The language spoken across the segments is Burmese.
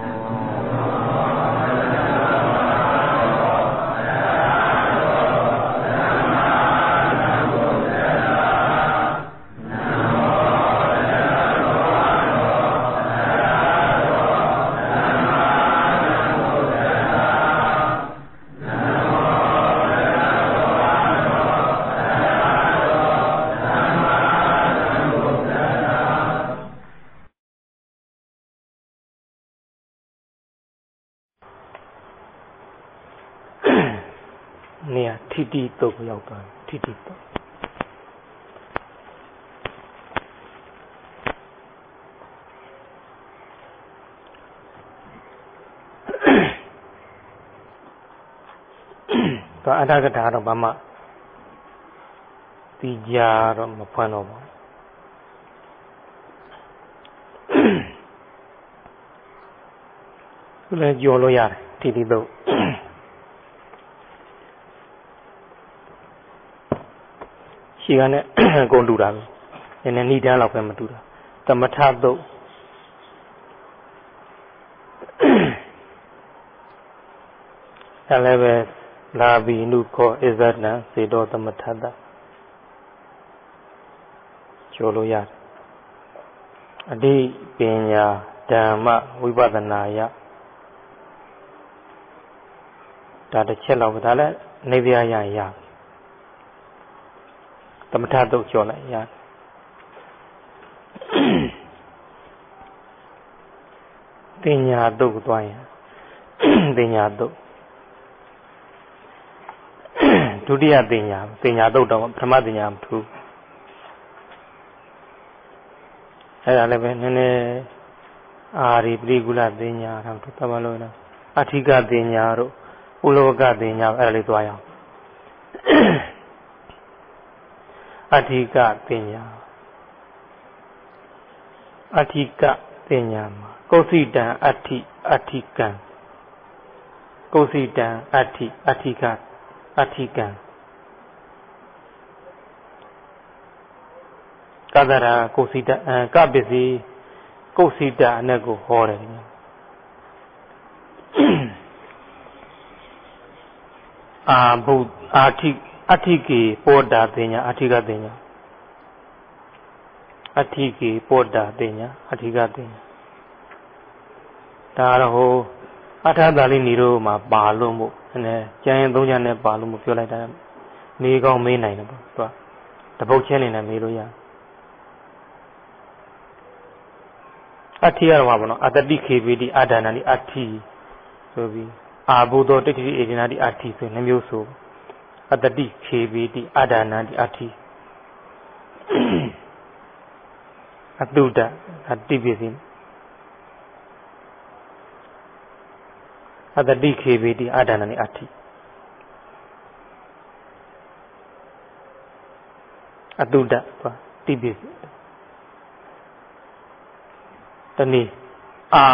တိ တုတ်ရောက်သွားထိတိတုတ်တော့အတ္တကထာတော့ဘာမှတီးကြတော့မဖွင့်တော့ပါဘူးလည်းကြော်လို့ရတယ်ထိတိတုတ် ရှည်ကနဲ့ကုန်တူတာပဲနည်းနည်းနှီးတန်းလောက်ပဲမတူတာသမထသုတ်အဲ့လည်းပဲလာဘီနုခောအစ္ဆဒံစေတောသမထတကျော်လို့ရတယ်အတိပညာဓမ္မဝိပဿနာယဒါတစ်ချက်လောက်ပဲဒါလည်းနေပြရရရ သမထတုတ်ကျော်လိုက်ရတယ်တင်ညာတုတ်သွားရင်တင်ညာတုတ်ဒုတိယတင်ညာတင်ညာတုတ်တော့ပထမတင်ညာမထူးအဲ့ဒါလည်းပဲနည်းနည်းအာရိပရိကုလတင်ညာတော့သတ်မှလို့နော်အဋ္ဌိကတင်ညာတို့ဥလောကတင်ညာအဲ့ဒါလေးသွားရအောင် အဋ္ဌိကပညာအဋ္ဌိကပညာမှာကုသိတံအဋ္ဌိအဋ္ဌိကံကုသိတံအဋ္ဌိအဋ္ဌိကအဋ္ဌိကံကသရာကုသိတကပစ္စည်းကုသိတအနဲ့ကိုဟောတယ်အာဘုအာထိ အဋ္ဌိကေပောတာပညာအဋ္ဌိကပညာအဋ္ဌိကေပောတာပညာအဋ္ဌိကပညာဒါတော့ဟိုအထာတာလေးနေတော့မှာပါလို့မို့အဲကျန်ရင်သုံးချမ်းနဲ့ပါလို့မို့ပြောလိုက်တာမေးကောင်းမေးနိုင်တယ်ပေါ့သူကတပုတ်ချင်းနေနဲ့မေးလို့ရအဋ္ဌိရမှာပေါ့နော်အတတိခေပိတိအာဒါနာတိအဋ္ဌိဆိုပြီးအာဘုဒ္ဓတိတိအေဒနာတိအဋ္ဌိဆိုနှမျိုးဆို အတတိခေဝေတိအာဒါနန္တိအဋ္ဌိအတုဒအတိပစ္စည်းအတတိခေဝေတိအာဒါနန္တိအဋ္ဌိအတုဒတိပစ္စည်းတနည်းအာ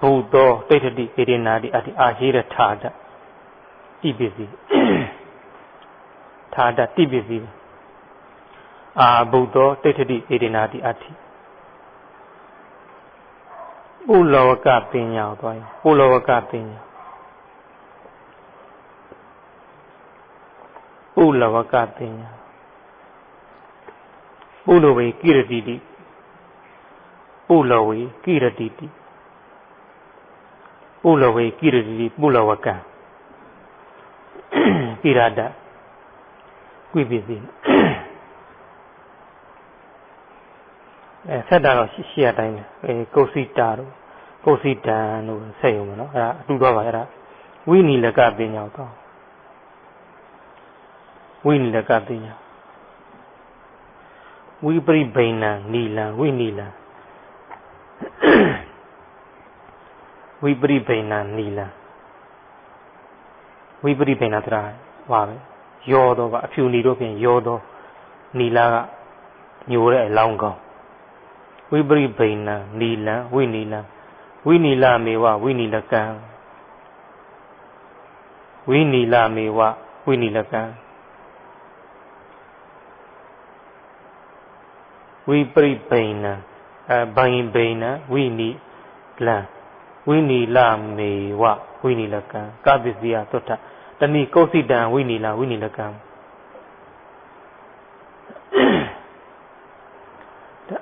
ဘုဒ္ဓတိဋ္ဌတိဣရိနာတိအဋ္ဌိအာဟိရထာဒတိပစ္စည်း ထာတတိပစ္စည်းအာဘုဒ္ဓတိဋ္ဌတိဧဒနာတိအဋ္ဌိပုလောကပညာသွားရင်ပုလောကပညာပုလောကပညာပုလောဝေကိရတိတိပုလောဝေကိရတိတိပုလောဝေကိရတိတိပုလောဝကံကိရတ ကွေပစ္စည်းအဲဆက်တာတော့ရှိရတိုင်းပဲအဲကုစီတာတို့ကုစီတံတို့ဆက်ရုံပဲနော်အဲဒါအတူတော့ပါအဲဒါဝိနီလကပညာတော့ဝိနီလကပညာဝိပရိဘိဏံနီလံဝိနီလံဝိပရိဘိဏံနီလံဝိပရိဘိဏတရားပါပဲ ရောတော့ကအဖြူနီတို့ဖြင့်ရောတော့နီလာကညိုတဲ့အလောင်းကောင်းဝိပရိဘိဏံနီလံဝိနီလံဝိနီလမေဝဝိနီလကံဝိနီလမေဝဝိနီလကံဝိပရိဘိဏံအဘိုင်ဘိဏံဝိနီလံဝိနီလမေဝဝိနီလကံကပစ္စယသုတ္ထ တဏိကုသိတံဝိနီလဝိနီလကံ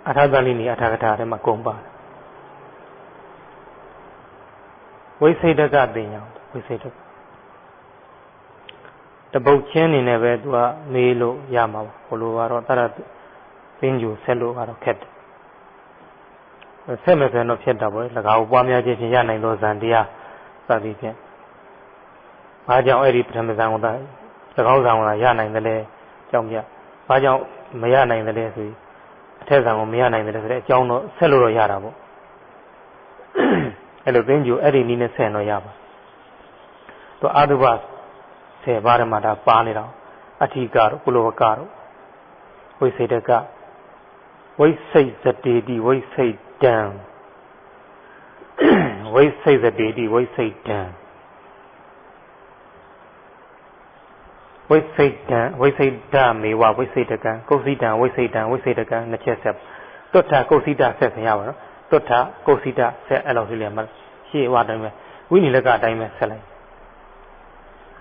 အထာသလိနီအထာကထာထဲမှာကုန်ပါတယ်ဝိစိတ်တကပညာဝိစိတ်တကတပုတ်ချင်းနေနဲ့ပဲသူကမေးလို့ရမှာပါဘလိုကတော့တရသင်ဂျူဆက်လို့ကတော့ခက်တယ်ဆက်မယ်ဆိုရင်တော့ဖြစ်တာပေါ့၎င်းပွားများခြင်းဖြင့်ရနိုင်သောဇန်တရားစသည်ဖြင့် ဘာကြောင့်အဲ့ဒီပထမဇန်ကိုသာ၎င်းဇန်ကိုသာရနိုင်တယ်လဲကြောင်းပြဘာကြောင့်မရနိုင်တယ်လဲဆိုပြီးအထက်ဇန်ကိုမရနိုင်တယ်ဆိုတဲ့အကြောင်းတော့ဆက်လို့တော့ရတာပေါ့အဲ့လိုသင်္ကြန်အဲ့ဒီနည်းနဲ့ဆက်တော့ရပါသူအာတုဘဆယ်ပါးဓမ္မတာပါနေတော့အထီကတော့ကုလဝကတို့ဝိစေတကဝိစိတ်ဇတေတိဝိစိတ်တံဝိစိတ်ဇတေတိဝိစိတ်တံ ဝိစိတ်တံဝိစိတ်တမေဝဝိစိတ်တကံကုသိတံဝိစိတ်တံဝိစိတ်တကံနှစ်ချက်ဆက်တွတ်တာကုသိတဆက်ဆင်ရပါတော့တွတ်တာကုသိတဆက်အဲ့လိုလေးလည်းမရှေ့ဝါတိုင်းပဲဝိနိလကအတိုင်းပဲဆက်လိုက်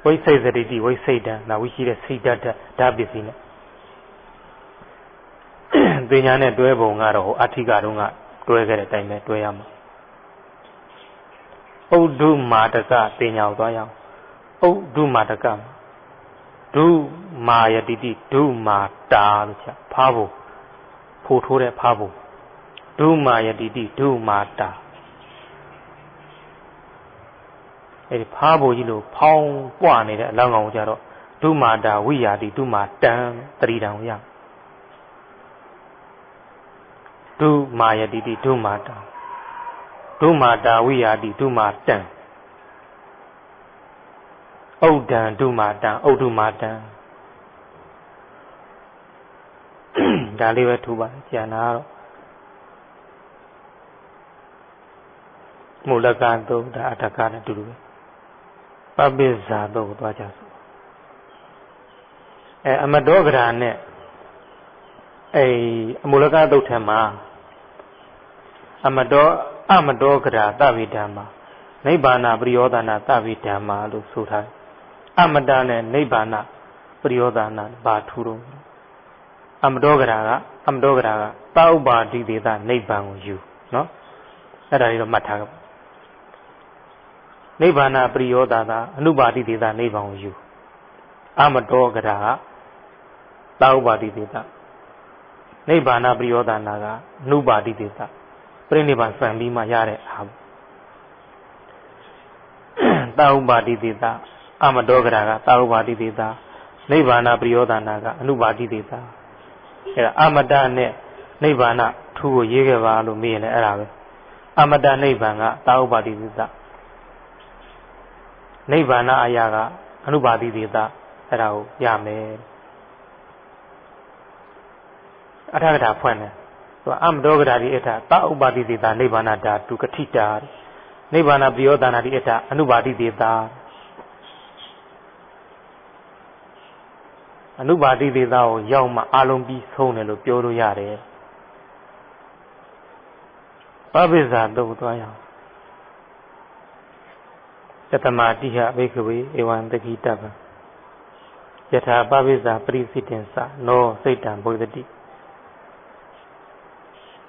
ဝိစိတ်စတိတိဝိစိတ်တံနာဝိရှိတဲ့စိတ်တတ်ဓာပစ္စည်းနဲ့ပညာနဲ့တွဲပုံကတော့ဟိုအဋ္ဌိကတုန်းကတွဲခဲ့တဲ့အတိုင်းပဲတွဲရမှာဥဒ္ဓမာတကပညာကိုသွားရအောင်ဥဒ္ဓမာတက ဒုမာယတိတိဒုမာတာလို့ချက်ဖားဖို့ဖိုးထိုးတဲ့ဖားဖို့ဒုမာယတိတိဒုမာတာအဲဒီဖားဖို့ကြီးလို့ဖောင်းပွနေတဲ့အလောင်းကောင်ကြတော့ဒုမာတာဝိယာတိဒုမာတံတတိတံရဒုမာယတိတိဒုမာတာဒုမာတာဝိယာတိဒုမာတံ ဥဒ္ဒံဒုမာတံဥဒ္ဓမာတံဒါလေးပဲထူပါကျန်တာကတော့မူလကသုဒါအတ္တကနဲ့တူတူပဲပပိဇာတော့ကိုသွားကြစို့အဲအမတောကရာနဲ့အဲအမူလကသုတ်ထံမှာအမတောအမတောကရာတဝိဓမ္မာနိဗ္ဗာန်ပရိယောဒနာတဝိဓမ္မာလို့ဆိုထားတယ် အမတနဲ့နိဗ္ဗာန်ပရိယောဒနာဘာထူတော့အမတောကရာကအမတောကရာကတောက်ပါတိဒေသနိဗ္ဗာန်ကိုယူနော်အဲ့ဒါလေးတော့မှတ်ထားကြပါနိဗ္ဗာန်ပရိယောဒနာအနုပါတိဒေသနိဗ္ဗာန်ကိုယူအမတောကရာကတောက်ပါတိဒေသနိဗ္ဗာန်ပရိယောဒနာကအနုပါတိဒေသပြိနိဗ္ဗာန်ဆံပြီးမှရတဲ့အားတောက်ပါတိဒေသ အမတောကရာကသာဝပါတိသေတာနိဗ္ဗာန်ပရိယောဒနာကအနုပါတိသေတာအဲ့ဒါအမတနဲ့နိဗ္ဗာန်ထူကိုရေးခဲ့ပါလို့မေးရင်လည်းအဲ့ဒါပဲအမတနိဗ္ဗာန်ကသာဝပါတိသေတာနိဗ္ဗာန်အရာကအနုပါတိသေတာအဲ့ဒါကိုရမယ်အထကထာဖွင့်တယ်သူအမတောကရာဒီအထသာဥပါတိသေတာနိဗ္ဗာန်ဓာတုကတိတာနိဗ္ဗာန်ပရိယောဒနာဒီအထအနုပါတိသေတာ အနုပါတိသေသားကိုရောက်မှအလုံးပြီးဆုံးတယ်လို့ပြောလို့ရတယ်ပပိစ္ဆာတုတ်သွားရအောင်ယတမတိဟဘိကဝေဧဝံတကိတပံယထာပပိစ္ဆာပရိစိတ္တင်္စနောစိတ်တံဘုဒ္ဓတိ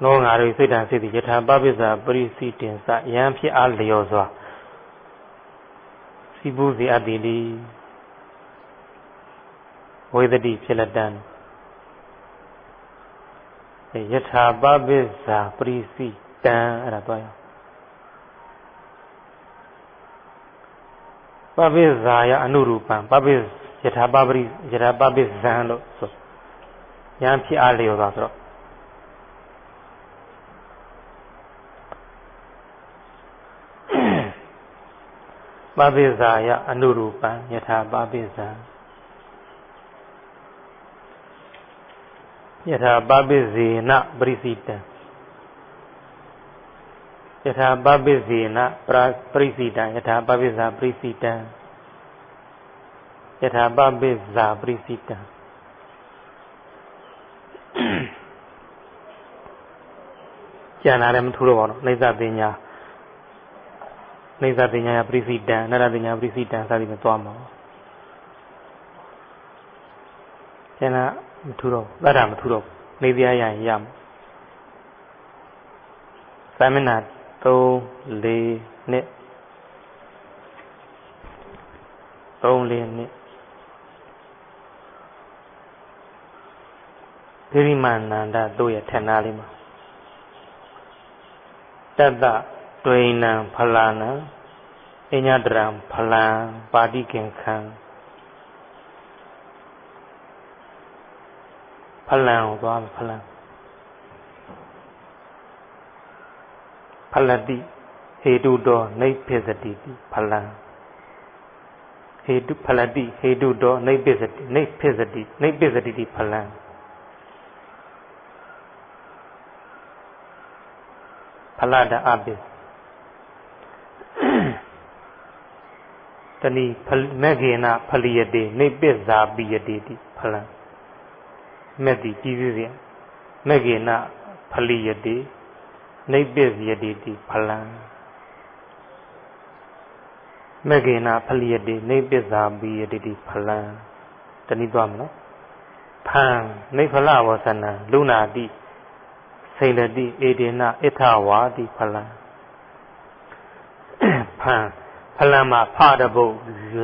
နောငါတို့စိတ်တံစိတ်တိယထာပပိစ္ဆာပရိစိတ္တင်္စယံဖြစ်အားလျော်စွာစီပုစီအတ္တိလိ ဝေဒတိဖြစ်လက်တံယထာပပိဇာပရိစီတံအဲ့ဒါသွားရအောင်ပပိဇာယအနုရူပံပပိယထာပပရိယထာပပိဇံလို့ဆိုဉာဏ်ဖြစ်အားလျော်သွားဆိုတော့ပပိဇာယအနုရူပံယထာပပိဇံ ယထာပပိစေနပရိစိတံယထာပပိစေနပရိစိတံယထာပပိဇာပရိစိတံယထာပပိဇာပရိစိတံကျန်လာတယ်မထူတော့ပါဘူးနေသပညာနေသပညာယပရိစိတံအနတ္တပညာပရိစိတံစသည်ဖြင့်သွားမှာကျန်တာ မထူတော့သတ္တမထူတော့နေပြရရင်ရမှာသာမဏေ3 4နှစ်3 4နှစ်ဂိရိမာနန္ဒတို့ရဲ့ထဏလေးမှာတတ္တဒွေနံဖလာနံအညတရံဖလံပါတိကင်ခံ ဖလံကိုသွားဖလံဖလတိဟေတုတောနေပိစတိဖလံဟေတုဖလတိဟေတုတောနေပိစတိနေပိစတိနေပိစတိဖလံဖလတအပိတဏိမေခေနဖလိယတိနေပိဇာပိယတိတိဖလံ မေတ္တိကြီးပြည့်စေမေခေနဖလိယတိနေပိဇယတိတိဖလံမေခေနဖလိယတိနေပိဇာပိယတိတိဖလံတဏိသွားမနော်ဖံနေဖလဝဆနံလူနာတိစိန်တိအေဒေနဣထဝါတိဖလံဖံဖလံမှာဖတပုတ်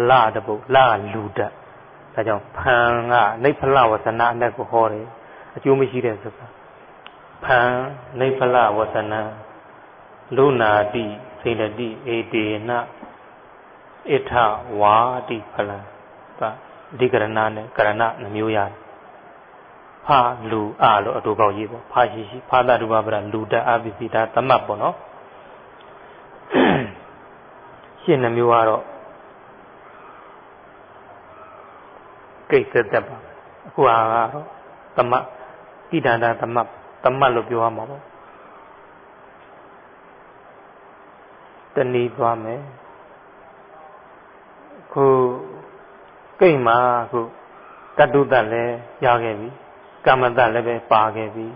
လတပုတ်လလူတတ် ဒါကြောင့်ဖံကနိဖလဝဆနာအနဲ့ကိုဟောတယ်အကျိုးမရှိတဲ့စကားဖံနိဖလဝဆနာလူနာတိစိန်တိအေဒေနဣထဝါတိဖလံဒါဒီကရဏနဲ့ကရဏနှမျိုးရတယ်ဖာလူအလို့အတူကောက်ရေးပေါ့ဖာရှိရှိဖာတတုပပရလူတအပိစီဒါသမတ်ပေါ့နော်ရှင်းနှမျိုးကတော့ ကိစ္စတက်ပါအခုဟာကတော့သမတ်ဣဒန္တာသမတ်သမတ်လို့ပြောရမှာပေါ့တဏီသွားမယ်ခုကိတ်မှာခုတတုတ္တလည်းရခဲ့ပြီကမ္မတလည်းပဲပါခဲ့ပြီ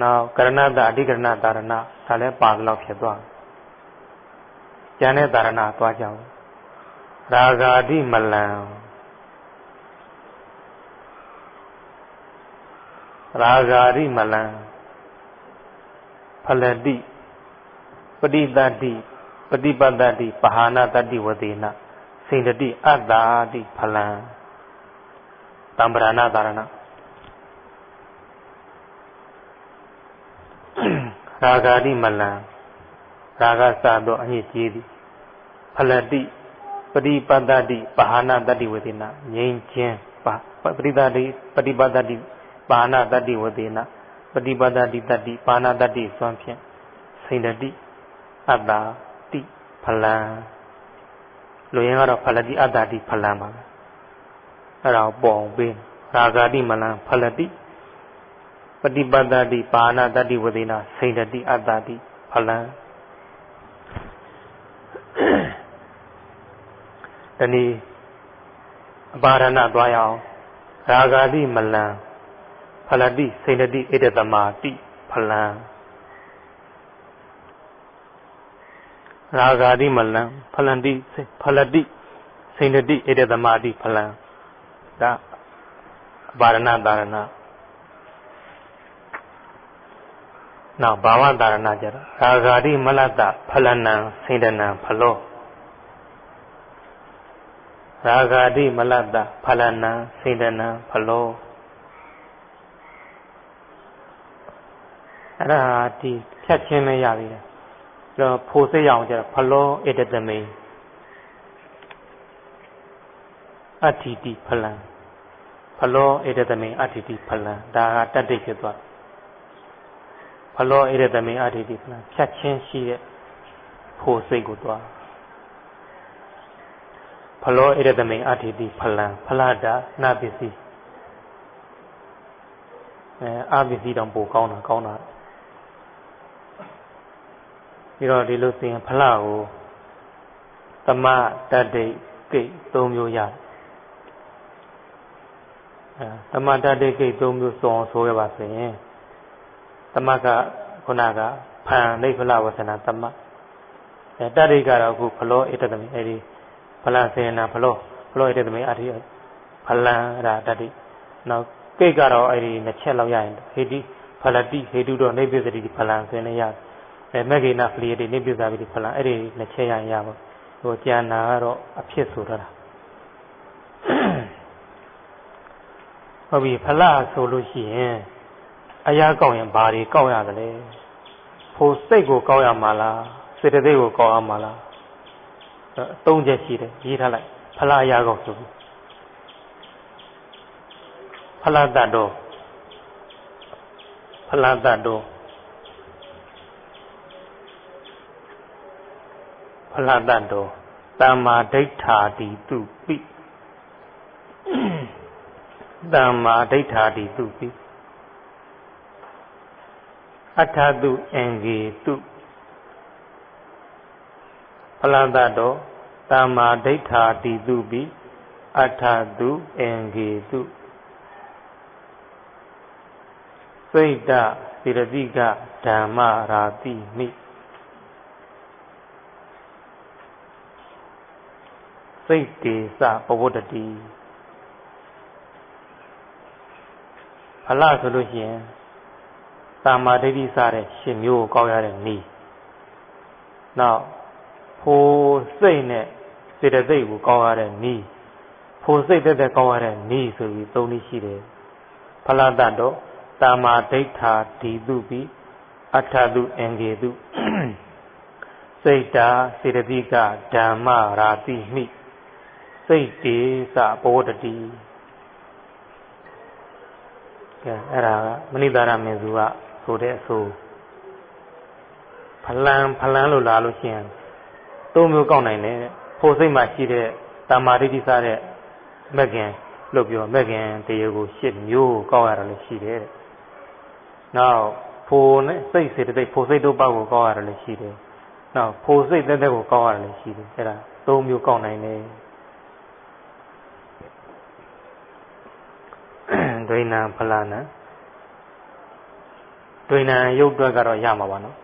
နောက်ကရဏတအဓိကရဏတာရဏဒါလည်းပါတော့ဖြစ်သွားကျန်တဲ့တာရဏသွားကြအောင် ရာဂာတိမလံရာဂာတိမလံဖလတိပฏิတတိပฏิပတ္တိပဟာနာတတိဝတိနစိန္ဒတိအတ္တာတိဖလံတံပရဏတာရဏရာဂာတိမလံရာဂစသောအညစ်ကြေးသည်ဖလတိ ပฏิပတ္တိပဟာနာတတိဝတိနာငြိမ်းခြင်းပါပฏิတတိပฏิပတ္တိပါဏတတိဝတိနာပฏิပတ္တိတတိပါဏတတိစွမ်းဖြင့်စိန္ဒတိအတ္တာတိဖလံလူရင်းကတော့ဖလတိအတ္တာတိဖလံပါအဲ့ဒါပေါ်အောင်ပေးရာဂာတိမလံဖလတိပฏิပတ္တိပါဏတတိဝတိနာစိန္ဒတိအတ္တာတိဖလံ တနည်းအပါရဏသွားရအောင်ရာဂာတိမလံဖလတိစိန္ဒတိဣဒတမတိဖလံရာဂာတိမလံဖလန္တိဖလတိစိန္ဒတိဣဒတမတိဖလံဒါအပါရဏတာရဏနောက်ဘာဝတာရဏကြတော့ရာဂာတိမလတဖလနံစိန္ဒနံဖလော ရာဂာတိမလတဖလနံစိန္ဒနံဖလောအဲ့ဒါဒီဖြတ်ချင်းပဲရပြီလေတော့ဖိုစိတ်ရအောင်ကျတော့ဖလောဣတတမိန်အတ္တိတိဖလံဖလောဣတတမိန်အတ္တိတိဖလံဒါကတတ္တိဖြစ်သွားဖလောဣရတမေအတ္တိတိဖလံဖြတ်ချင်းရှိတဲ့ဖိုစိတ်ကိုတွား ဖလောဣရတမေအတ္တိတိဖလံဖလာတာနာပစ္စည်းအဲအပစ္စည်းတောင်ပိုကောင်းတာကောင်းတာပြီးတော့ဒီလိုဆိုရင်ဖလကိုသမတတ္တိကိတ်၃မျိုးရတယ်အဲသမတတ္တိကိတ်၃မျိုးစုံအောင်ဆိုရပါဆိုရင်သမကခုနကဖန်နိဖလဝဆနာတမအဲတတိကတော့အခုဖလောဧတသမီအဲဒီ ဖလစေနာဖလောဖလောဧတသမီအတိဖလံရာတတိနောက်ကိတ်ကတော့အဲဒီနှစ်ချက်လောက်ရရင်ဟေတိဖလတိဟေတုတော့နေပစ္စတိဖလံဆိုရင်ရတယ်အဲမဂ္ဂိနာဖလီတိနေပစ္စတိဖလံအဲ့ဒီနှစ်ချက်ရရင်ရပါဟိုကျန်နာကတော့အဖြစ်ဆိုတော့တာဟုတ်ပြီဖလဆိုလို့ရှိရင်အရာကောက်ရင်ဘာတွေကောက်ရတယ်လဲဖို့စိတ်ကိုကောက်ရမှာလားစေတသိက်ကိုကောက်ရမှာလားအ သုံးချက်ရှိတယ်ရေးထားလိုက်ဖလအရာကောက်ဆိုပြီးဖလတတ်တော်ဖလတတ်တော်ဖလတတ်တော်တမ္မာဒိဋ္ဌာတိတုပိတမ္မာဒိဋ္ဌာတိတုပိအထာတုအင်္ဂေတု ဖလတတောတမ္မာဒိဋ္ဌာတိတုပိအထာတုအင်္ဂေတုစိတ်တစေရတိကဓမ္မရာတိမိစိတ်တေစပဝတ္တိဖလဆိုလို့ရှိရင်တာမာဒိဋ္ဌိစတဲ့ရှင်မျိုးကိုကောက်ရတဲ့နီးနောက် ဖိုးစိတ်နဲ့စေတသိက်ကိုကောက်ရတဲ့နီးဖိုးစိတ်တက်တက်ကောက်ရတဲ့နီးဆိုပြီးသုံးနည်းရှိတယ်ဖလတတ်တော့တာမာဒိဋ္ဌာဒီတုပိအထတုအင်္ဂေတုစိတ်တာစေတသိကဓမ္မရာတိမိစိတ်တေသဘောတတိကဲအဲ့ဒါကမဏိတာရမင်းစုကဆိုတဲ့အဆိုဖလန်ဖလန်လို့လာလို့ရှိရင် သုံးမျိုးကောက်နိုင်တယ်ဖို့စိတ်မှာရှိတဲ့တမာတိတိစားတဲ့မက်ကင်လို့ပြောမက်ကင်တရားကိုရှစ်မျိုးကောက်ရတာလည်းရှိတယ်တဲ့နောက်ဖို့နဲ့စိတ်စေတသိက်ဖို့စိတ်တို့ပေါ့ကိုကောက်ရတယ်လည်းရှိတယ်နောက်ဖို့စိတ်တက်တက်ကိုကောက်ရတယ်လည်းရှိတယ်အဲ့ဒါသုံးမျိုးကောက်နိုင်တယ်ဒွိနာဖလာနာဒွိနာရုပ်တွက်ကတော့ရမှာပါနော်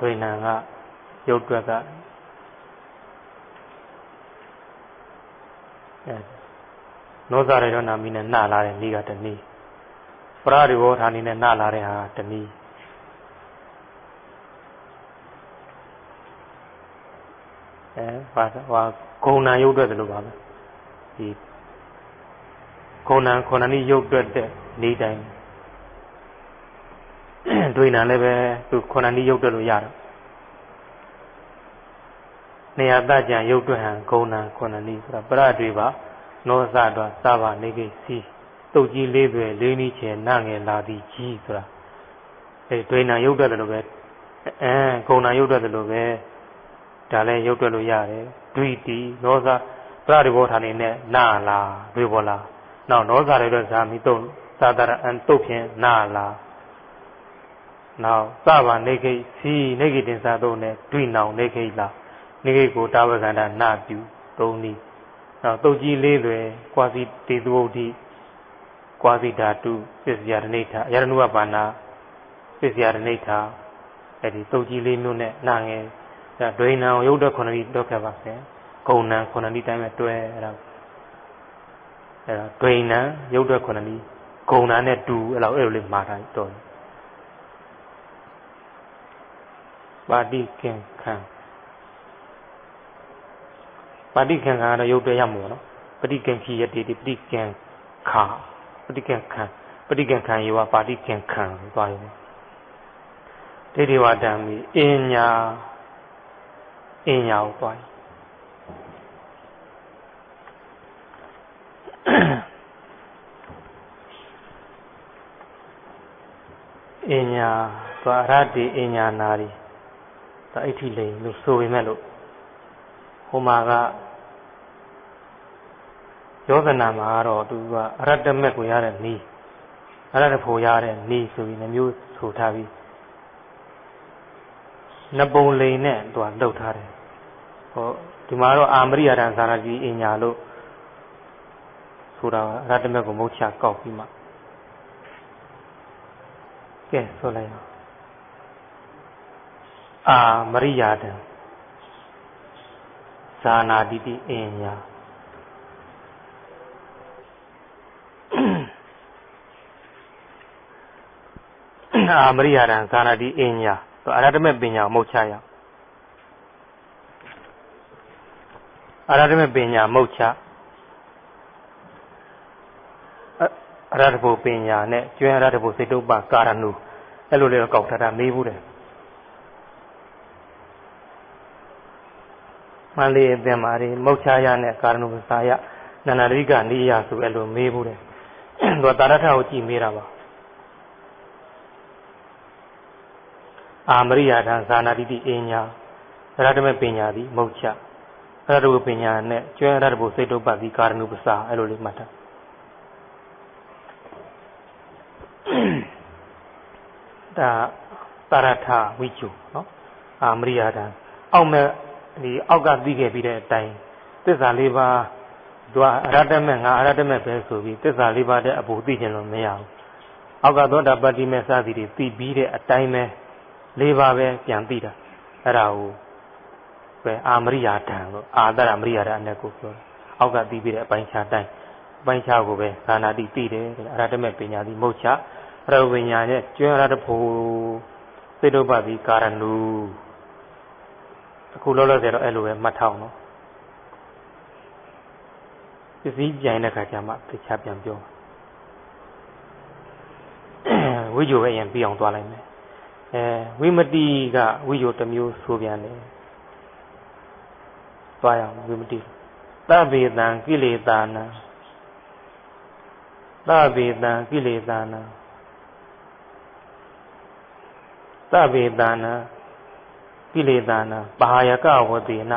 ဒွိနာကရုပ်တွက်ကအဲ နောဇာရဏမီနဲ့နှလာတဲ့နေ့ကတနည်းပရဒီဝဌာနီနဲ့နှလာတဲ့ဟာတနည်းအဲဘာဟာဂုဏရုပ်တွက်တယ်လို့ပါပဲဒီခုံနံခုနနီရုပ်တွက်တဲ့နေတိုင်းတွေးနံလည်းပဲသူခုနနီရုပ်တွက်လို့ရတယ် နေရာတကြံရုပ်တွက်ဟံခုံနံခုနနီဆိုတာပရတွေပါနောစတော့စပါနေကိစီတုတ်ကြီးလေးပဲလေးနည်းချေနငယ်လာသည်ကြီးဆိုတာအဲတွေးနံရုပ်တွက်တယ်လို့ပဲအဲခုံနံရုပ်တွက်တယ်လို့ပဲဒါလည်းရုပ်တွက်လို့ရတယ်တွေးတီနောစပရဒီဘောဌာနေနဲ့နာလာတွေးပေါ်လာနောက်နောဇာတွေတော့ဇာမီတုံသာတရအန်တုတ်ဖြင့်နာလာနောက်သဗ္ဗနေခိစီနေခိတင်စာတုံးနဲ့တွေ့နောင်နေခိလာ နေခိကိုတာဝကန္တာနာပြုသုံးနည်းနောက်တုတ်ကြီးလေးတွေကွာစီတေသူဝုဒ္ဓိကွာစီဓာတုပစ္စယရဏိဋ္ဌအရဏုဝပါဏပစ္စယရဏိဋ္ဌအဲ့ဒီတုတ်ကြီးလေးမျိုးနဲ့နာငယ်ဒါဒွိနံရုပ်တော့ခုနှစ်ပြီးတော့ခဲ့ပါစေဂုံနံခုနှစ်ပြီးတိုင်းပဲတွဲအဲ့ဒါအဲဒါဒွိနံရုပ်တွက်ခုနှစ်နည်းဂုံနာနဲ့တူအဲ့လိုအဲ့လိုလေးမှားထားတော်တယ်ပါတိကင်ခံ ပါဠိကံကံတော့ရုပ်တွေ့ရမှာနော်ပဋိကံခိယတိတိပဋိကံခါပဋိကံခံပဋိကံခံယောပါဠိကံခံသွားရယ်ဒိဋ္ဌိဝါဒံမိအင်ညာအင်ညာကိုသွားရယ်အင်ညာသွားရတိအင်ညာနာရီဒါအဋ္ဌိလိန်လို့ဆိုပေမဲ့လို့ ဟိုမှာကယောဇနာမှာတော့သူကအရတ္တမက်ကိုရတဲ့နီးအရတ္တဖို့ရတဲ့နီးဆိုပြီးမျိုးဆိုထားပြီးနပုံလိန်နဲ့သူကလှုပ်ထားတယ်ဟောဒီမှာတော့အာမရိယတန်သာရကြီးအညာလို့ဆိုတာအရတ္တမက်ကိုမုတ်ချကောက်ပြီးမှကဲဆိုလိုက်အောင်အာမရိယာတံ ဇာနာတိတိအင်ညာအာမရိယာတံဇာနာတိအင်ညာအရဟတမေပညာမုတ်ချရအရဟတမေပညာမုတ်ချအရဟတဘုပညာနဲ့ကျွမ်းအရဟတဘုစိတ်တုပ္ပကာရဏုအဲ့လိုလေးကောက်ထားတာမေးဘူးတယ် မှန်လေအသင်မာရီမုတ်ချရနဲ့ကာရဏုပစာယနန္ဒရိကနေရဆိုအဲ့လိုမေးဘူးတယ်သူကတာရထကိုကြည့်မေးတာပါအာမရိယာထံဇာနာတိတိအညာရတ္တမေပညာသည်မုတ်ချရတ္တဘုပညာနဲ့ကျွမ်းရတ္တဘုစိတ်တုပ္ပတိကာရဏုပစာအဲ့လိုလေးမှတ်တာဒါတာရထဝိကျူနော်အာမရိယာထံအောက်မဲ့ ဒီအောက်ကပြီးခဲ့ပြီးတဲ့အတိုင်းသစ္စာလေးပါးသူကအရတ္တမဲ့ငါအရတ္တမဲ့ပဲဆိုပြီးသစ္စာလေးပါးတဲ့အဘူသိခြင်းလို့မရဘူးအောက်ကသောတာပတ္တိမဲ့စသည်တွေသိပြီးတဲ့အတိုင်းပဲလေးပါးပဲပြန်သိတာအဲ့ဒါကိုပဲအာမရိယာတံလို့အာတရမရိယာတံနဲ့ကိုပြောအောက်ကသိပြီးတဲ့အပိုင်းခြားတိုင်းအပိုင်းခြားကိုပဲသာနာတိသိတယ်အရတ္တမဲ့ပညာတိမုတ်ချရဝိညာနဲ့ကျွမ်းရတ္တဖို့သေတုပ္ပတိကာရဏု အခုလောလောဆယ်တော့အဲ့လိုပဲမှတ်ထားအောင်နော်ပစ္စည်းကြိုင်တဲ့ခါကျမှတခြားပြန်ပြောဝိဇ္ဇိုပဲအရင်ပြီးအောင်သွားလိုက်မယ်အဲဝိမတိကဝိဇ္ဇိုတစ်မျိုးဆိုပြန်တယ်သွားရအောင်ဝိမတိသဗ္ဗေတံကိလေသာနံသဗ္ဗေတံကိလေသာနံသဗ္ဗေတံ ကိလေသာနာပဟာယကဝတိန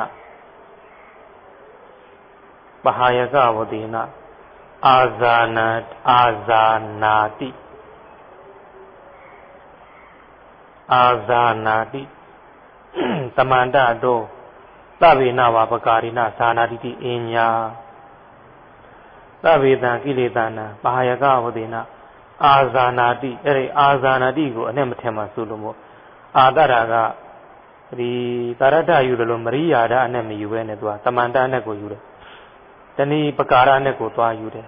ပဟာယကဝတိနအာဇာနာအာဇာနာတိအာဇာနာတိတမန္တတောသဗ္ဗေနဝပကာရိနသာနာတိတိအညာသဗ္ဗေတံကိလေသာနာပဟာယကဝတိနအာဇာနာတိအဲ့ဒီအာဇာနာတိကိုအနဲ့မထင်မှဆိုလို့မို့အာတရာက ဒီသာရတယူတယ်လို့မရိယာဒအနဲ့မယူဘဲနဲ့သူကတမန္တနဲ့ကိုယူတယ်တဏီပကာရနဲ့ကိုသွားယူတယ်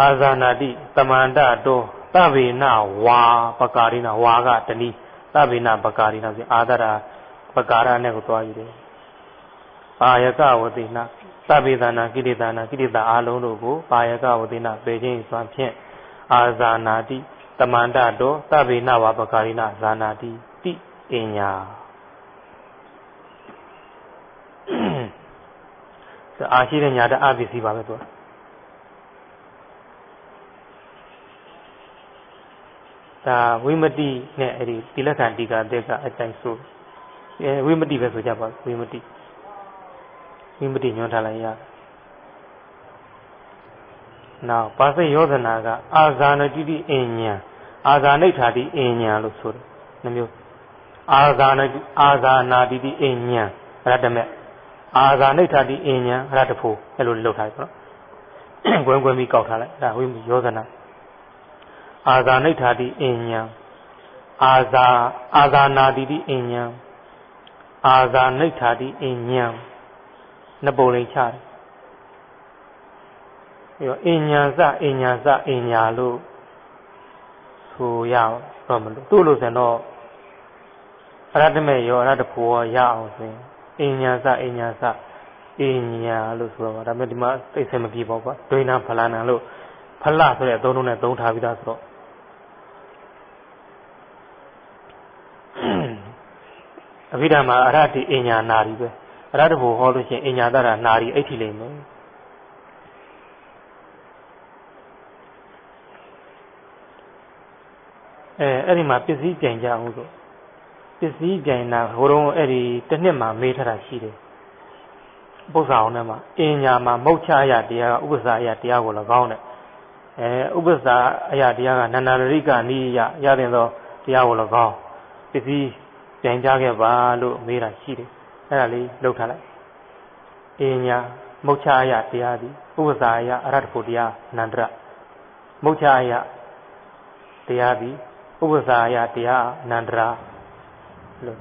အာဇာနာတိတမန္တတောသဗ္ဗေနဝါပကာရိနဝါကတဏီသဗ္ဗေနပကာရိနဆိုအာတရာပကာရနဲ့ကိုသွားယူတယ်ပါယကဝတိနာသဗ္ဗေသနာကိရိတာနာကိရိတာအလုံးတို့ကိုပါယကဝတိနာပေခြင်းစွာဖြင့်အာဇာနာတိတမန္တတောသဗ္ဗေနဝါပကာရိနဇာနာတိ တိအညာအာရှိတဲ့ညာတဲ့အပစ္စည်းပါပဲသူကဒါဝိမတိနဲ့အဲ့ဒီတိလက္ခဏတိကအတက်ကအတိုင်းဆိုအဲဝိမတိပဲဆိုကြပါဝိမတိဝိမတိညွှန်ထားလိုက်ရနောက်ပါစိယောဇနာကအာဇာနတိတိအညာအာဇာနိဋ္ဌာတိအညာလို့ဆိုတယ်နှမျိုး အာဇာနအာဇာနာတိတိအညာရတ္တမေအာဇာနိဋ္ဌာတိအညာရတ္တဖို့အဲ့လိုလုပ်ထားတယ်ပေါ့နော်ကွင်းကွင်းပြီးကောက်ထားလိုက်ဒါဝိယောဇနာအာဇာနိဋ္ဌာတိအညာအာဇာအာဇာနာတိတိအညာအာဇာနိဋ္ဌာတိအညာနှစ်ပုံလေးချတယ်ပြီးတော့အညာစအညာစအညာလို့ဆိုရတော့မလို့သူ့လို့ဆိုတော့ အရတ္တမေရောအရတ္တဖို့ရအောင်ဆိုရင်အညာစအညာစအညာလို့ဆိုတော့ဒါပေမဲ့ဒီမှာသိစင်မပြေပါဘူးကွာဒွိနာဖလာနံလို့ဖလဆိုတဲ့အသုံးလုံးနဲ့သုံးထားပြီးသားဆိုတော့အဘိဓမ္မာအရတ္တိအညာနာရီပဲအရတ္တဘုဟောလို့ရှိရင်အညာတရနာရီအဲ့ထိလိမ့်မယ်အဲအဲ့ဒီမှာပစ္စည်းပြန်ကြအောင်ဆို ပစ္စည်းပြန်တာဟိုတော့အဲ့ဒီတစ်နှစ်မှမေးထားတာရှိတယ်ပု္ပ္ပာအောင်ထဲမှာအညာမှာမုတ်ချအရာတရားကဥပ္ပစာအရာတရားကို၎င်းတဲ့အဲဥပ္ပစာအရာတရားကနန္ဒရိကနိယရတဲ့သောတရားကို၎င်းပစ္စည်းပြန်ကြခဲ့ပါလို့မေးတာရှိတယ်အဲ့ဒါလေးလောက်ထားလိုက်အညာမုတ်ချအယတရားသည်ဥပ္ပစာယအရတ္တဖို့တရားနန္တရမုတ်ချအယတရားသည်ဥပ္ပစာယတရားနန္တရာ လို့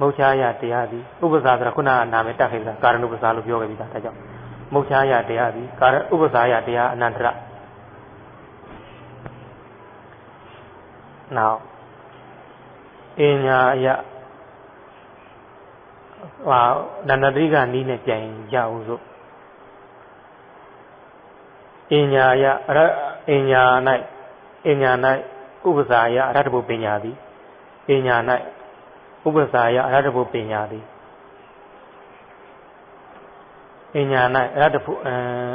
မုတ်ချာရတရားသည်ဥပ္ပဇာဆိုတာခုနကနာမည်တက်ခဲ့ပြီလားကာရဏုပ္ပဇာလို့ပြောခဲ့ပြီလားဒါကြောင့်မုတ်ချာရတရားသည်ကာရဥပ္ပဇာရတရားအနန္တရနောက်အင်ညာယဟာနန္ဒတိကနီးနဲ့ပြန်ရအောင်ဆိုအင်ညာယအရအင်ညာ၌အင်ညာ၌ဥပ္ပဇာယအရတ္တဘုပညာသည် အင်ညာ၌ဥပ္ပဇာယအရတ္တဘုပညာသည်အင်ညာ၌အရတ္တဘု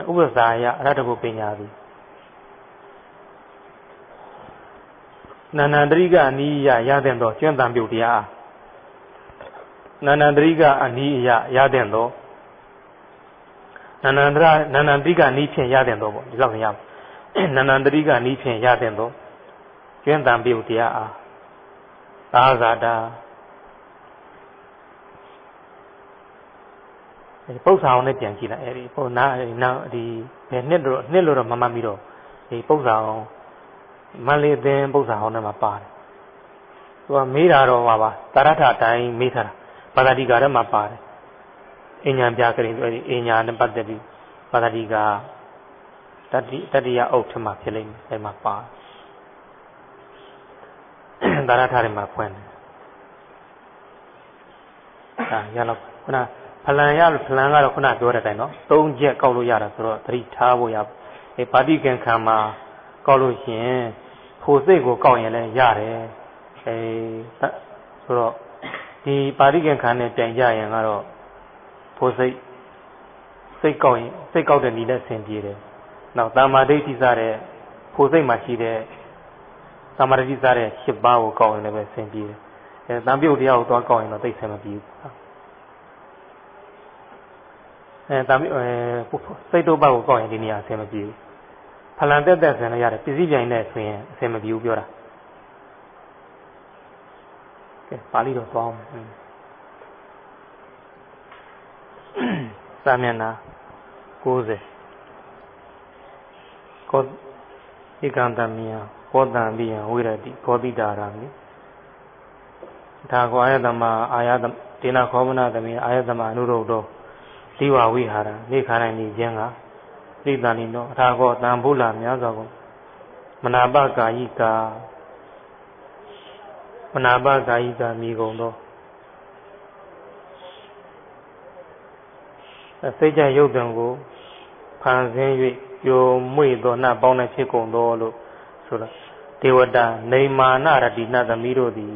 ဥပ္ပဇာယအရတ္တဘုပညာသည်နန္ဒတရိကအနိယရတဲ့သောကျွမ်းတံပြုတ်တရားနန္ဒတရိကအနိယရတဲ့သောနန္ဒန္တရနန္ဒန္တိကနီးဖြင့်ရတဲ့သောပေါ့ဒီလောက်ရအောင်နန္ဒန္တရိကနီးဖြင့်ရတဲ့သောကျွမ်းတံပြုတ်တရားအား သာဇာတာဒီပု္ပ္ပာအောင်နဲ့ပြန်ကြည့်လိုက်အဲဒီဟိုနာနောက်ဒီနှစ်လို့နှစ်လို့တော့မမှတ်ပြီးတော့ဒီပု္ပ္ပာအောင်မလေးသင်ပု္ပ္ပာဟောင်းထဲမှာပါတယ်သူကမေးတာတော့ပါပါတာရထအတိုင်းမေးထားတာပါဠိကာထဲမှာပါတယ်အညာပြကလေးဆိုအဲဒီအညာနဲ့ပတ်သက်ပြီးပါဠိကာတတိတတိယအုပ်ထမှာဖြစ်လိမ့်မယ်အဲဒီမှာပါတာ ရထထဲမှာဖွင့်တယ်ဒါရတော့ခုနဖလန်ရဖလန်ကတော့ခုနပြောတဲ့အတိုင်းနော်သုံးချက်ကောက်လို့ရတာဆိုတော့သတိထားဖို့ရအဲပါဠိကံခံမှာကောက်လို့ရှိရင်ဖိုစိတ်ကိုကောက်ရင်လည်းရတယ်အဲဆိုတော့ဒီပါဠိကံခံနဲ့ပြန်ကြရင်ကတော့ဖိုစိတ်စိတ်ကောက်ရင်စိတ်ကောက်တဲ့နည်းနဲ့ဆင်ပြေတယ်နောက်တာမာဒိဋ္ဌိစတဲ့ဖိုစိတ်မှာရှိတဲ့ တာမာဒိဋ္ဌိစတဲ့၈ပါးကိုကောက်ရင်လည်းပဲဆင်ပြေတယ်အဲတံပြုတ်တရားကိုသွားကောက်ရင်တော့သိဆင်မပြေဘူးအဲတံပြုတ်အဲစိတ်တို့ဘက်ကိုကောက်ရင်ဒီနေရာဆင်မပြေဘူးဖလန်တက်တက်ဆင်လို့ရတယ်ပစ္စည်းပြိုင်နဲ့ဆိုရင်အဆင်မပြေဘူးပြောတာကဲပါဠိတော်သွားအောင်စာမျက်နှာ90ကောဧကံတမယ ကောတံပိယဝိရတိကောတိတာရမိဒါကောအာယတမအာယတဒေနာခောမနာတမေအာယတမအနုရုဒ္ဓောဒီဝဝိဟာရနေခါနိုင်နေခြင်းကသိတန်နေတော့အထာကောတန်ဖုလာများစွာကိုမနာပကာယိကာမနာပကာယိကာမိကုန်သောစိတ်ကြရုပ်တံကိုဖန်ဆင်း၍ပျော်မွေ့သောနှပေါင်းနဲ့ဖြစ်ကုန်သောလို့ ဆိုတာဒေဝတာနေမာနရတိနသမီးတို့သည်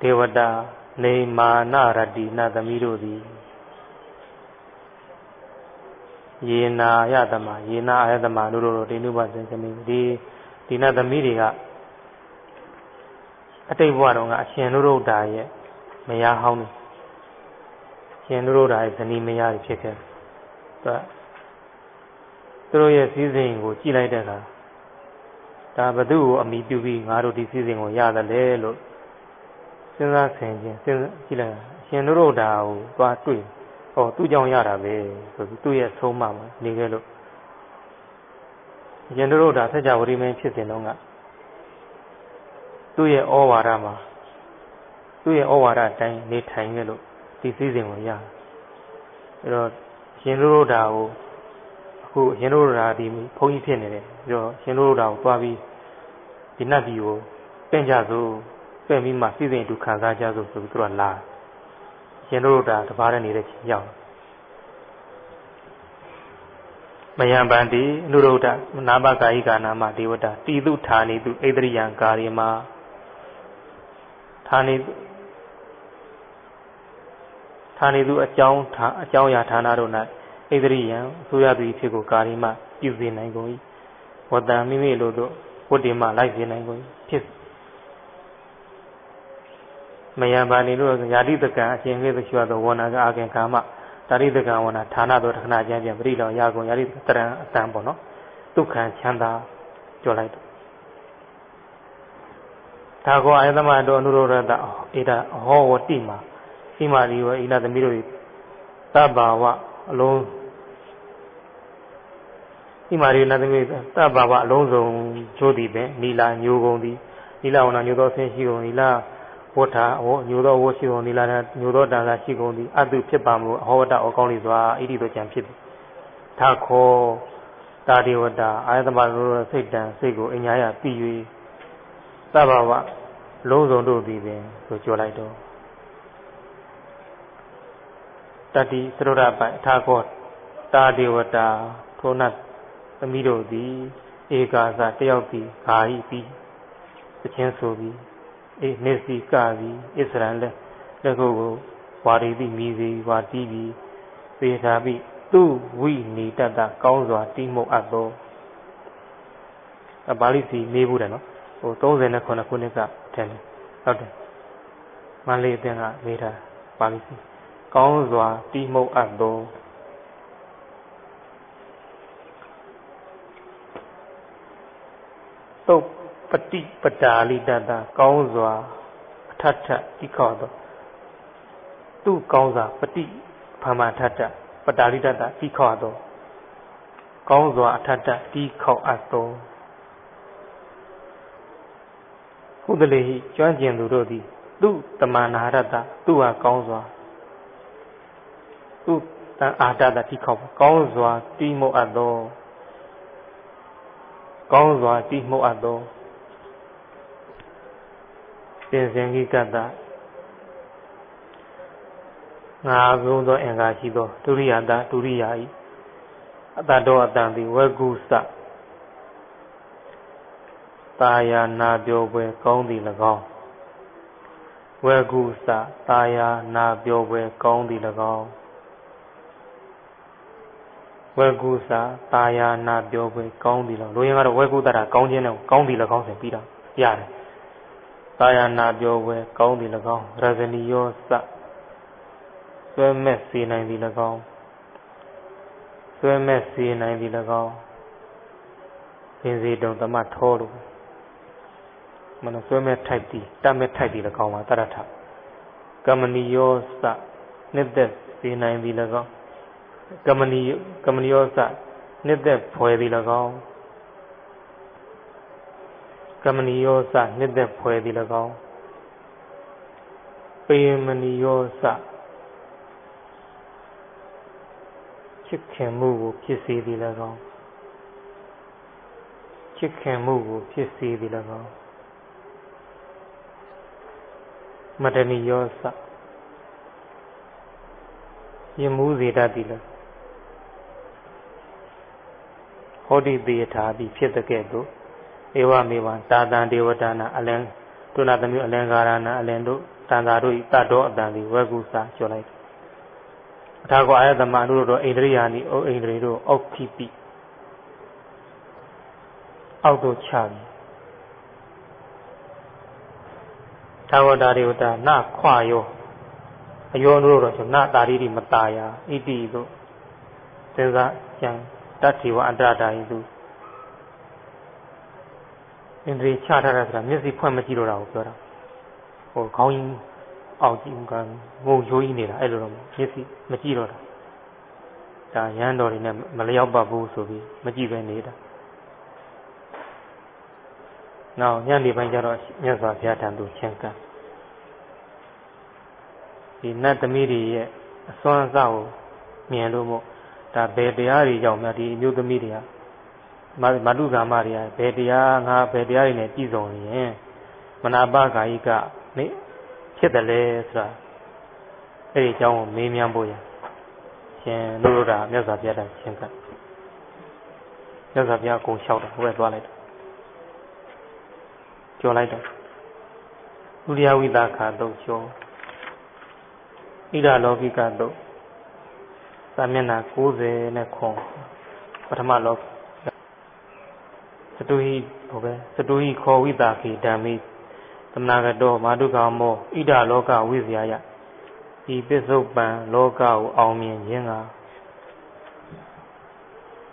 ဒေဝတာနေမာနရတိနသမီးတို့သည်ယေနာယသမယေနာအာယသမတို့တို့ဒီနုပါသင်္ကမိဒီဒီနသမီးတွေကအတိတ်ဘဝတုန်းကအရှင်နုရုဒ္ဓရဲ့မယားဟောင်းတယ်ရှင်နုရုဒ္ဓရဲ့ဇနီးမယားတွေဖြစ်ခဲ့သူက သူတို့ရဲ့စည်းစိမ်ကိုကြည်လိုက်တဲ့အခါဒါဘသူ့ကိုအမိပြုပြီးငါတို့ဒီစည်းစိမ်ကိုရတယ်လေလို့စဉ်းစားဆင်ခြင်းစဉ်းကြည့်လိုက်ရှင်နုရုဒ္ဓကိုသွားတွေ့ဟောသူ့ကြောင့်ရတာပဲဆိုပြီးသူ့ရဲ့ဆုံးမမှာနေခဲ့လို့ယန္တရုဒ္ဓဆက်ကြဝရိမင်းဖြစ်စဉ်တုန်းကသူ့ရဲ့ဩဝါဒမှာသူ့ရဲ့ဩဝါဒအတိုင်းနေထိုင်ခဲ့လို့ဒီစည်းစိမ်ကိုရအဲတော့ရှင်ရုဒ္ဓကိုအ ခုရှင်ရုဒ္ဓဒီဘုန်းကြီးဖြစ်နေတယ်ပြီးတော့ရှင်ရုဒ္ဓကိုသွားပြီးဒီနတ်ပြည်ကိုပြင်ကြစို့ပြင်ပြီးမှစည်းစိမ်အတူခံစားကြစို့ဆိုပြီးသူကလာတယ်ရှင်တို့တာတပါးနဲ့နေတဲ့ချင်းရောက်မယံဗန္တိအနုရုဒ္ဓနာဘကာယိကာနာမဒေဝတာတိတုဌာနိတုဣတရိယံကာရိမဌာနိဌာနိတုအကြောင်းအကြောင်းအရာဌာနတို့၌ ဣတရိယံအစိုးရသူဖြစ်ကိုကာရိမပြုစေနိုင်ကုန်၏ဝတ္တမိမိလိုတို့ဝတ္တိမလိုက်စေနိုင်ကုန်၏ဖြစ်မယံပါဏိလို့ယာတိတကံအရှင်ခေသချွတ်သောဝနာကအာကင်ကာမတာရိတကံဝနာဌာနသောတခဏကျမ်းပြန်ပရိလောင်ရာကုန်ယာတိတရံအတန်ပေါ့နော်ဒုက္ခံချမ်းသာပြောလိုက်တော့ဒါကောအယသမတောအနုရောဓတဧတာဟောဝတိမှာဣမာလီဝဣနာသမီးတို့သဗ္ဗဝ အလုံးဣမာလီနာသမီးသဗ္ဗဝအလုံးစုံချိုးသည်ပင်နီလာညိုကုန်သည်နီလာဝနာညိုသောဆင်းရှိကုန်နီလာဝဋ္ဌာဝညိုသောဝရှိကုန်နီလာညိုသောတန်စာရှိကုန်သည်အတုဖြစ်ပါမလို့အဟောဝတ္တဩကောင်းလိစွာဣတိတို့ကြံဖြစ်သည်ထာခောတာဒီဝတ္တအာယတမလိုစိတ်တံစိတ်ကိုအညာရပြီး၍သဗ္ဗဝလုံးစုံတို့သည်ပင်ဆိုကြောလိုက်တော့ တတိသရုဒ္ဓပိုင်အထာခောတာဒီဝတ္တထိုနတ်သမီးတို့သည်ဧကာသတယောက်သည်ခါဤပြီးသချင်းဆိုပြီးအေးနေစီကပြီးဣသရန်လက်လက်ကိုကိုဝါရီတိမိစီဝါတီးပြီးသေသာပြီးသူဝိနေတတကောင်းစွာတိမှုအပ်သောအပါဠိစီမေးဘူးတယ်နော်ဟို39ခုနှစ်ကထင်တယ်ဟုတ်တယ်မန္လေးအင်းကမေးတာပါဠိစီ ကောင်းစွာတိမှုအပ်သောသုတ်ပฏิပဒါလိတတကောင်းစွာအထထတိခောသောသူကောင်းစွာပฏิဖမထထပဒါလိတတတိခောသောကောင်းစွာအထထတိခောအပ်သောဟုတလေဟိကျွမ်းကျင်သူတို့သည်သူတမနာရတသူဟာကောင်းစွာ သူတန်အာတတတိခောကောင်းစွာတိမောအပ်သောကောင်းစွာတိမှုအပ်သောစင်စင်ကိကတ္တငါဘုံသောအင်္ဂါရှိသောဒုရိယတဒုရိယာဤအတ္တတော်အတန်သည်ဝေကုစတာယာနာပြောပွဲကောင်းသည်၎င်းဝေကုစတာယာနာပြောပွဲကောင်းသည်၎င်း ဝေကုစာတာယာနာပြောပွဲကောင်းပြီလားလူရင်းကတော့ဝေကုတတာကောင်းခြင်းနဲ့ကောင်းပြီ၎င်းဆိုပြီးတာရတယ်တာယာနာပြောပွဲကောင်းပြီ၎င်းရဇနီယောစဆွဲမဲ့စေနိုင်ပြီ၎င်းဆွဲမဲ့စေနိုင်ပြီ၎င်းပင်စီတုံသမထောလို့မနဆွဲမဲ့ထိုက်သည်တတ်မဲ့ထိုက်သည်၎င်းပါတရထကမဏီယောစနှစ်သက်စေနိုင်ပြီ၎င်း ကမဏီကမဏီယောစနှစ်သက်ဖွယ်သည်၎င်းကမဏီယောစနှစ်သက်ဖွယ်သည်၎င်းပေမဏီယောစချစ်ခင်မှုကိုဖြစ်စေသည်၎င်းချစ်ခင်မှုကိုဖြစ်စေသည်၎င်းမတဏီယောစယမှုစေတတ်သည်၎င်း ဟောတိတေထာတိဖြစ်တဲ့ကဲ့သို့ဧဝမေဝတာတံဒေဝတာနာအလံဒုနာသမီးအလံကာရနာအလံတို့တန်သာတို့ဤတတ်တော်အတန်သည်ဝေကုစာကျော်လိုက်အထာကောအာယသမအနုတို့ဣန္ဒြိယာနိဩဣန္ဒြေတို့အောက်ခိပိအောက်တို့ချပြီသာဝတာဒေဝတာနခွာယောအယောတို့တော့ဆိုနတာရိတိမตาယာဣတိတို့စဉ်းစားကြံ တတ္ထိဝအတ္တတာယိသူအင်္ဒြေချထားတာဆိုတာမျက်စိဖွင့်မကြည့်တော့တာကိုပြောတာဟိုခေါင်းကြီးအောက်ကြည့်ကငုံရိုးကြီးနေတာအဲ့လိုတော့မျက်စိမကြည့်တော့တာဒါရန်တော်တွေနဲ့မလျောက်ပတ်ဘူးဆိုပြီးမကြည့်ပဲနေတာနောက်ညနေပိုင်းကျတော့မြတ်စွာဘုရားထံသို့ချင်းကပ်ဒီနတ်သမီးတွေရဲ့အစွမ်းအစကိုမြင်လို့မို့ ဒါဘယ်တရားတွေကြောင့်များဒီအမျိုးသမီးတွေကမတုကာမတွေကဘယ်တရားငါဘယ်တရားတွေနဲ့ပြည့်စုံရင်မနာပကာယိကနေဖြစ်တယ်လဲဆိုတာအဲ့ဒီအကြောင်းကိုမေးမြန်းဖို့ရရှင်လို့လို့တာမြတ်စွာဘုရားတိုင်ရှင်းကမြတ်စွာဘုရားကိုလျှောက်တာဟိုဘက်သွားလိုက်တယ်ကြော်လိုက်တယ်ဥရိယဝိသခါတော့ကျော်ဣဒလောကိကတော့ စာမျက်နှာ90နဲ့ခွန်ပထမလောစတုဟိဟိုပဲစတုဟိခောဝိတာခိဓမ္မိသမနာကတောမာတုကမောဣဒလောကဝိဇ္ဇာယဒီပစ္စုပန်လောကကိုအောင်မြင်ခြင်းက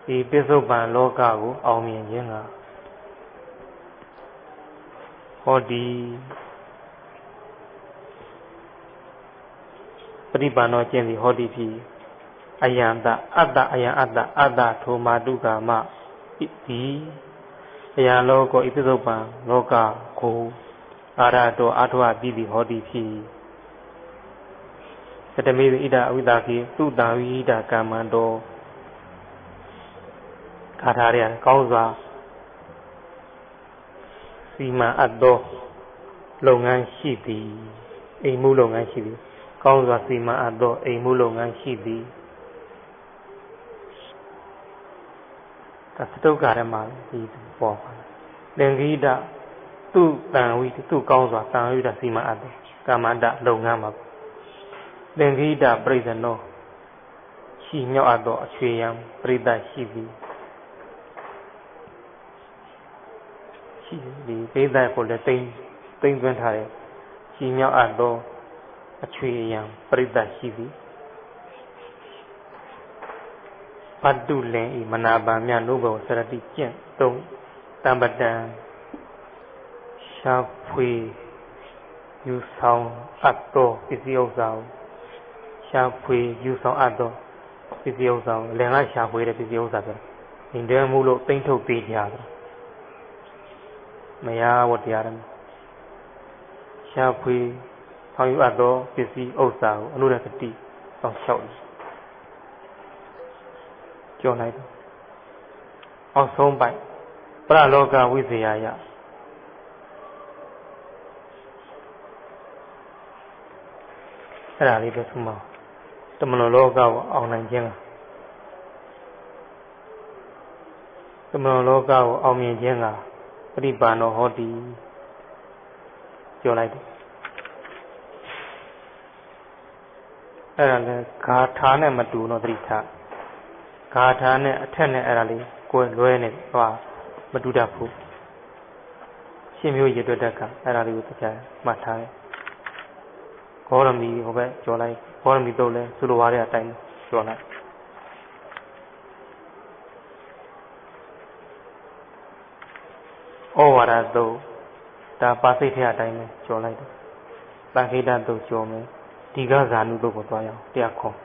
ဒီပစ္စုပန်လောကကိုအောင်မြင်ခြင်းကဟောဒီပရိပါဏောကျင့်သည်ဟောဒီဖြစ် အယံတအတ္တအယံအတ္တအတ္တထိုမာတုကာမဤအယံလောကောဣပိသုပံလောကကိုအာရတောအာထဝပြီးသည်ဟောတိဖြစ်သတမေဣဒအဝိတာကိသုတံဝိဣဒကမ္မံတောခါထားရကောင်းစွာစီမံအပ်သောလုပ်ငန်းရှိသည်အိမ်မှုလုပ်ငန်းရှိသည်ကောင်းစွာစီမံအပ်သောအိမ်မှုလုပ်ငန်းရှိသည် ဒါသတုတ်ကာရမှာဒီပေါ်ပါလင်္ကိတသူ့တန်ဝိသူ့ကောင်းစွာတန်ဝိတစီမံအပ်တယ်ကာမန္တလုပ်ငန်းမှာလင်္ကိတပြိဿနောရှိမြောက်အပ်သောအချွေယံပြိတ္တရှိသည်ရှိဒီပြိတ္တကိုလည်းတိမ့်တိမ့်သွင်းထားတယ်ရှိမြောက်အပ်သောအချွေယံပြိတ္တရှိသည် ပတ္တုလင်ဤမနာပါမြနုဘောစရတိကျင့်သုံးတံပတံရှာဖွေယူဆောင်အပ်သောပစ္စည်းဥစ္စာကိုရှာဖွေယူဆောင်အပ်သောပစ္စည်းဥစ္စာကိုလင်ကရှာဖွေတဲ့ပစ္စည်းဥစ္စာပဲ။င်တဲမှုလို့သိမ့်ထုတ်ပေးကြတာ။မယားဝတရားတယ်။ရှာဖွေဆောင်ယူအပ်သောပစ္စည်းဥစ္စာကိုအနုရကတိဆောင်လျှောက်တယ်။ ကြော်လိုက်တယ်။အောက်ဆုံးပိုက်ပရလောကဝိဇ္ဇာယအဲ့ဒါလေးပဲသူမတမန်တော်လောကကိုအောင်နိုင်ခြင်းကတမန်တော်လောကကိုအောင်မြင်ခြင်းကပရိပါဏောဟောတိပြောလိုက်တယ်အဲ့ဒါလည်းဂါထာနဲ့မတူတော့သတိထား ဂါထာနဲ့အထက်နဲ့အဲ့ဒါလေးကိုယ်လွဲနေသွားမတူတတ်ဘူးရှင်မျိုးရည်တွက်တက်ကအဲ့ဒါလေးကိုတရားမှတ်ထားတယ်ဂေါရမီဟိုဘက်ကြော်လိုက်ဂေါရမီတော့လဲသူလိုပါတဲ့အတိုင်းကြော်လိုက်ဩဝါဒတုတ်ဒါပါစိတ်ထဲအတိုင်းပဲကြော်လိုက်တယ်ပန်ခိတတုတ်ကြော်မယ်ဒီကဇာနုတုတ်ကိုသွားရအောင်တရားခေါ်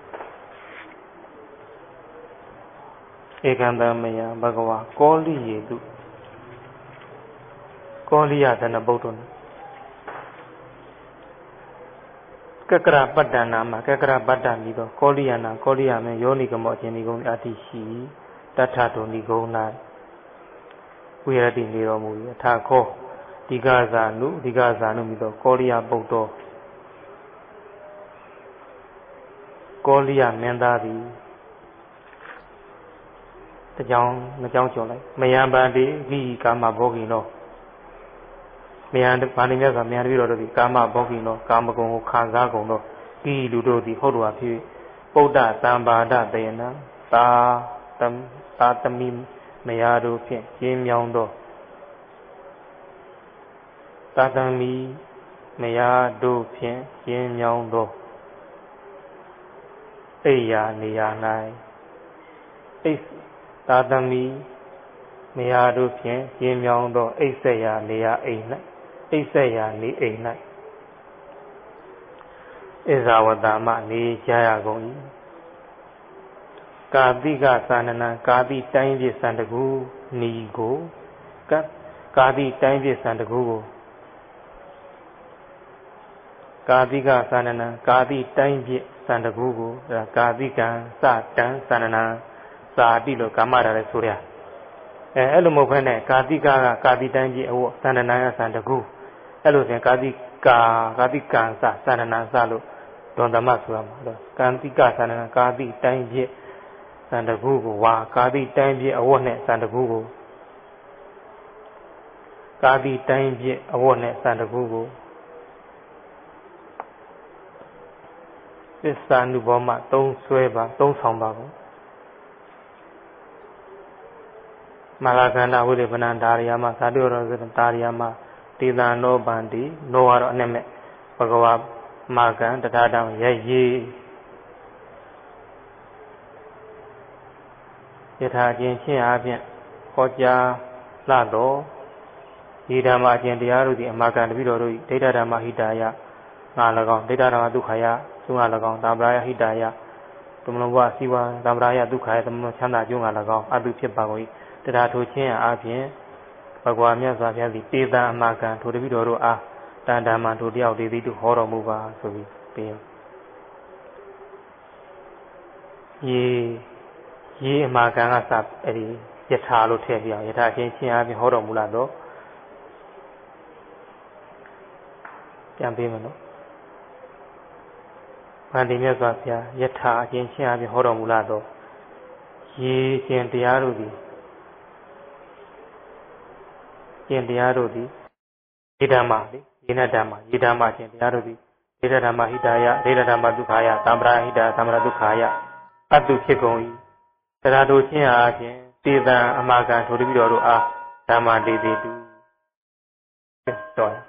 ဧကံတမယဘဂဝါကောလိယေတုကောလိယသနဗုဒ္ဓံကကရပတ္တနာမှာကကရပတ္တမီသောကောလိယနာကောလိယမေယောနိကမောအခြင်းဒီကုံအတိရှိတထတုန်ဒီကုံ၌ဝိရတိနေတော်မူ၏အထာခောဒီကဇာနုဒီကဇာနုမီသောကောလိယပုတ်တော်ကောလိယမင်းသားသည် တကြောင်မကြောင်ကျော်လိုက်မယံပန္တိဤကာမဘောဂိနောမယံဗာဏိမြတ်ကမယံတပည့်တော်တို့ဒီကာမဘောဂိနောကာမဂုဏ်ကိုခံစားကုန်တော့ဤလူတို့သည်ဟုတ်တော်ဖြစ်ပုဒ္ဒသံပါဒတေနသာတမ်သာတမိမယားတို့ဖြင့်ကျင်းမြောင်းသောသာတမီမယားတို့ဖြင့်ကျင်းမြောင်းသောအိယာနေရာ၌အိ သာတမီမယားတို့ဖြင့်ကျင်းမြောင်းသောအိဆက်ရာနေရာအိမ်၌အိဆက်ရာနေအိမ်၌ဣဇာဝတမနေကြရကုန်၏ကာတိကသာနနာကာတိတိုင်းပြစံတကူနီကိုကကာတိတိုင်းပြစံတကူကိုကာတိကသာနနာကာတိတိုင်းပြစံတကူကိုကာတိကံစတံသာနနာ စာတိလို့ကာမတာလည်းဆိုရအဲအဲ့လိုမဟုတ်ဘဲနဲ့ကာတိကကကာတိတိုင်းပြအဝသန္တနာယသံတကူအဲ့လိုဆိုရင်ကာတိကာကာတိကံစသန္တနာစလို့ဒွန်သမဆိုတာမှာတော့ကာတိကသန္တနာကာတိတိုင်းပြသံတကူကိုဝါကာတိတိုင်းပြအဝတ်နဲ့သံတကူကိုကာတိတိုင်းပြအဝတ်နဲ့သံတကူကိုသစ္စာနုဘောမသုံးဆွဲပါသုံးဆောင်ပါကို မာလခန္ဓာဝိရိပဏဒါရိယာမသာတုရောဒါရိယာမတေသနောဗန္တိနောကတော့အနဲ့မဲ့ဘဂဝါမာကံတထာတံရရေယထာချင်းချင်းအားဖြင့်ဟောကြားလာတော့ဒီဓမ္မအကျင့်တရားတို့သည်အမာကံတပိတော်တို့ဒိဋ္ဌဓမ္မဟိတာယငါ၎င်းဒိဋ္ဌဓမ္မဒုက္ခယသူငါ၎င်းသာပရာယဟိတာယသမလုံးဘဝစီဝါသာပရာယဒုက္ခယသမလုံးချမ်းသာကျိုးငါ၎င်းအတုဖြစ်ပါကုန်၏ တရားထိုခြင်းအားဖြင့်ဘဂဝါမြတ်စွာဘုရားသည်တေတံအမကံထိုတပိတော်တို့အားတန်တမန်တို့တယောက်တည်းသည်သူဟောတော်မူပါဆိုပြီးပြောရေရေအမကံကစအဲ့ဒီယထာလို့ထည့်ပြအောင်ယထာချင်းချင်းအားဖြင့်ဟောတော်မူလာတော့ပြန်ပေးမယ်နော်ဗန္တိမြတ်စွာဘုရားယထာအချင်းချင်းအားဖြင့်ဟောတော်မူလာတော့ရေရှင်တရားတို့သည် ရှင်တရားတို့သည်ဒီဓမ္မလေယေနဓမ္မယေဓမ္မရှင်တရားတို့သည်ဒေဒဓမ္မဟိတာယဒေဒဓမ္မဒုက္ခယသံ္ပရာဟိတာသံ္ပရာဒုက္ခယအတုဖြစ်ကုန်၏တရားတို့ချင်းအားဖြင့်တေတံအမကံထိုတပိတော်တို့အားဓမ္မတေတိတုတော်